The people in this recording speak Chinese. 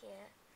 care.